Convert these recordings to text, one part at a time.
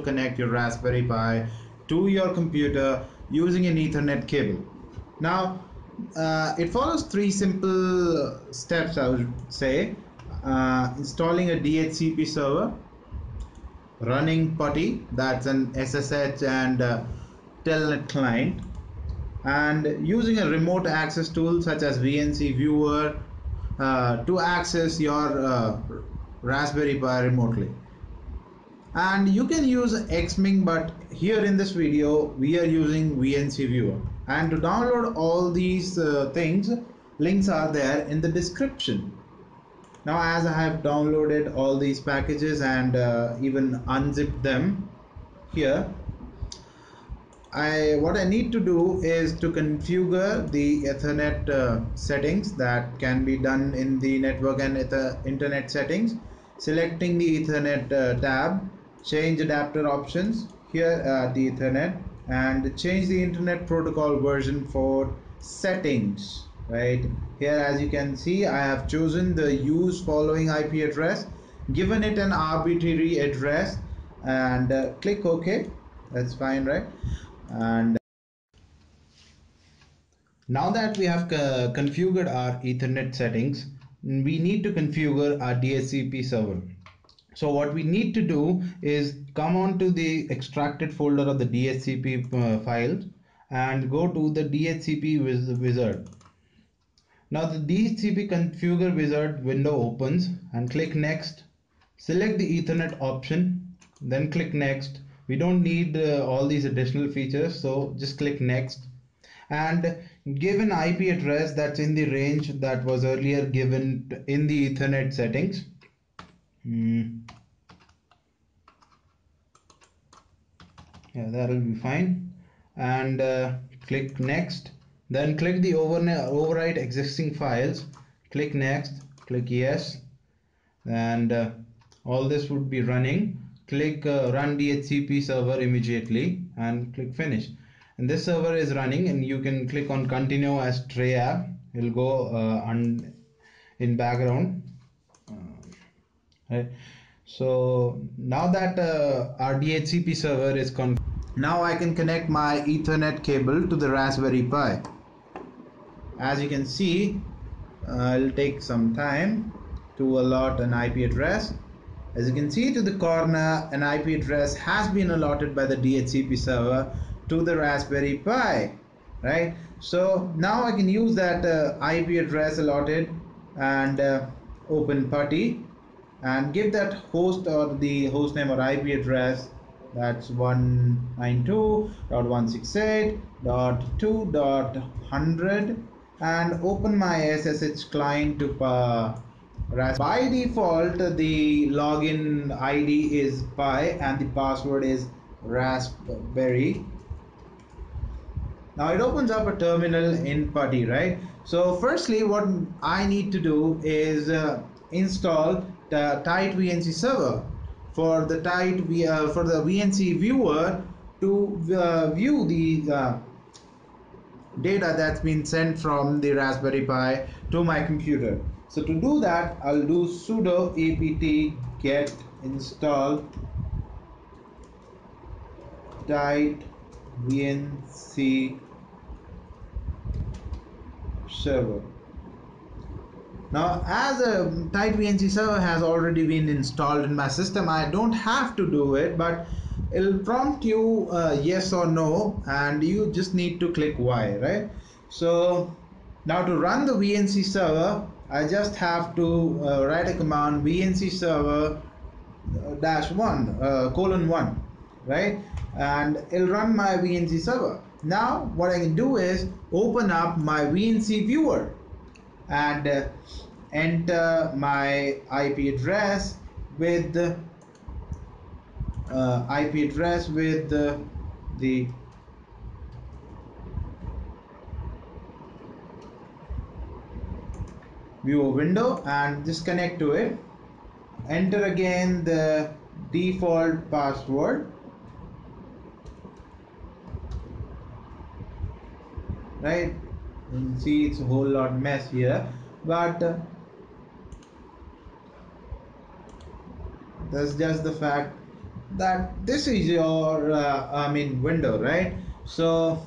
connect your Raspberry Pi to your computer using an Ethernet cable. Now, uh, it follows three simple steps, I would say. Uh, installing a DHCP server, running PuTTY, that's an SSH and uh, Telnet client, and using a remote access tool such as VNC Viewer uh, to access your uh, Raspberry Pi remotely and you can use Xming but here in this video we are using VNC viewer. And to download all these uh, things links are there in the description. Now as I have downloaded all these packages and uh, even unzipped them here I what I need to do is to configure the Ethernet uh, settings that can be done in the network and ether internet settings. Selecting the Ethernet uh, tab change adapter options here at the ethernet and change the internet protocol version for settings right? Here as you can see I have chosen the use following IP address given it an arbitrary address and uh, click OK. That's fine right? And now that we have uh, configured our ethernet settings we need to configure our DHCP server so what we need to do is come on to the extracted folder of the DHCP uh, files and go to the DHCP wiz wizard. Now the DHCP configure wizard window opens and click next. Select the ethernet option then click next. We don't need uh, all these additional features so just click next and give an IP address that's in the range that was earlier given in the ethernet settings Mm. Yeah, that'll be fine. And uh, click next. Then click the over overwrite existing files. Click next. Click yes. And uh, all this would be running. Click uh, run DHCP server immediately and click finish. And this server is running and you can click on continue as tray app. It'll go uh, in background right? So now that uh, our DHCP server is con now I can connect my ethernet cable to the Raspberry Pi. As you can see uh, it'll take some time to allot an IP address. As you can see to the corner an IP address has been allotted by the DHCP server to the Raspberry Pi. Right? So now I can use that uh, IP address allotted and uh, open PuTTY and give that host or the host name or IP address. That's 192.168.2.100 and open my SSH client to uh, by default the login ID is pi and the password is raspberry. Now it opens up a terminal in PuTTY right? So firstly what I need to do is uh, install tight VNC server for the tight uh, for the VNC viewer to uh, view the uh, data that's been sent from the Raspberry Pi to my computer. So to do that, I'll do sudo apt get install tight VNC server now as a tight VNC server has already been installed in my system I don't have to do it but it'll prompt you uh, yes or no and you just need to click Y right? So now to run the VNC server I just have to uh, write a command VNC server uh, dash one uh, colon one right? And it'll run my VNC server. Now what I can do is open up my VNC viewer and uh, enter my IP address with uh, IP address with uh, the viewer window and just connect to it. Enter again the default password. Right see it's a whole lot mess here but uh, that's just the fact that this is your uh, I mean window right? So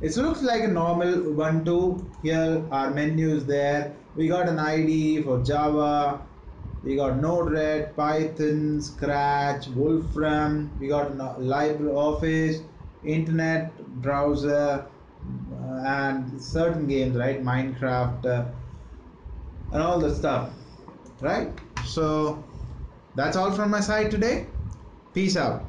it looks like a normal Ubuntu here our menu is there. We got an ID for Java. We got Node-RED, Python, Scratch, Wolfram. We got LibreOffice internet browser. uh, and certain games right? Minecraft uh, and all the stuff right? So that's all from my side today. Peace out